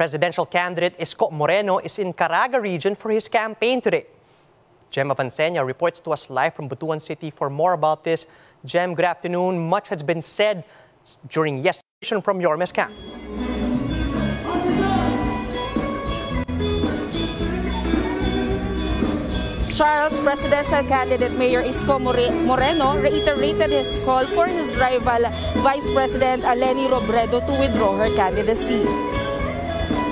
Presidential candidate Isko Moreno is in Caraga region for his campaign today. Gem Avanceña reports to us live from Butuan City for more about this. Gem, good afternoon. Much has been said during yesterday's from your camp. Charles, presidential candidate Mayor Isko Moreno reiterated his call for his rival Vice President Leni Robredo to withdraw her candidacy.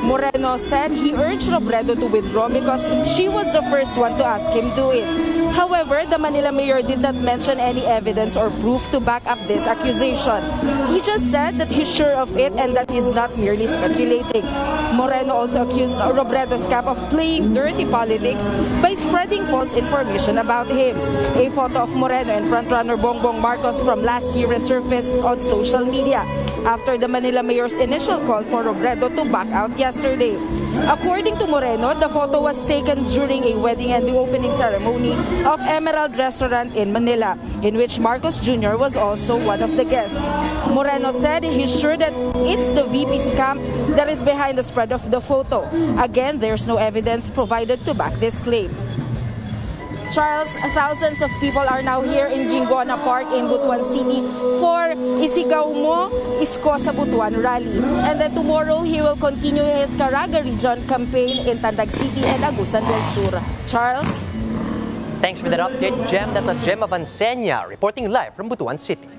Moreno said he urged Robredo to withdraw because she was the first one to ask him to it. However, the Manila mayor did not mention any evidence or proof to back up this accusation. He just said that he's sure of it and that he's not merely speculating. Moreno also accused Robredo's camp of playing dirty politics by spreading false information about him. A photo of Moreno and frontrunner Bongbong Marcos from last year resurfaced on social media after the Manila mayor's initial call for Robredo to back out yesterday. According to Moreno, the photo was taken during a wedding and the opening ceremony of Emerald Restaurant in Manila, in which Marcos Jr. was also one of the guests. Moreno said he's sure that it's the VP's camp that is behind the spread of the photo. Again, there's no evidence provided to back this claim. Charles, thousands of people are now here in Guingona Park in Butuan City for Isigaw Mo Isko sa Butuan rally. And then tomorrow, he will continue his Caraga region campaign in Tandag City and Agusan del Sur. Charles? Thanks for that update, Gem. That was Gem Avanceña reporting live from Butuan City.